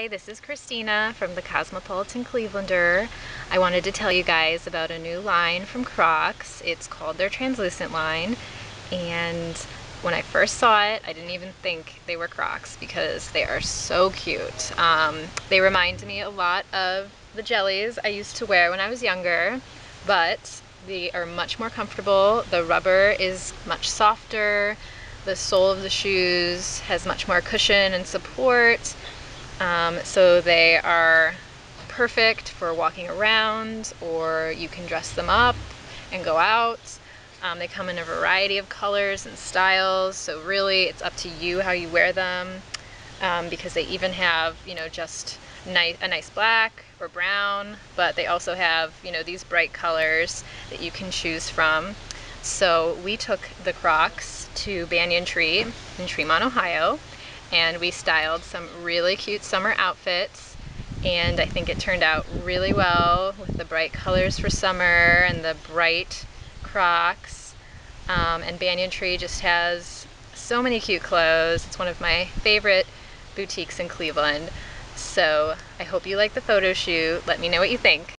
Hi, this is Christina from the Cosmopolitan Clevelander. I wanted to tell you guys about a new line from Crocs. It's called their translucent line and when I first saw it I didn't even think they were Crocs because they are so cute. Um, they remind me a lot of the jellies I used to wear when I was younger but they are much more comfortable. The rubber is much softer. The sole of the shoes has much more cushion and support. Um, so they are perfect for walking around or you can dress them up and go out. Um, they come in a variety of colors and styles, so really it's up to you how you wear them um, because they even have, you know, just a nice black or brown, but they also have, you know, these bright colors that you can choose from. So we took the Crocs to Banyan Tree in Tremont, Ohio, and we styled some really cute summer outfits and I think it turned out really well with the bright colors for summer and the bright Crocs. Um, and Banyan Tree just has so many cute clothes. It's one of my favorite boutiques in Cleveland. So I hope you like the photo shoot. Let me know what you think.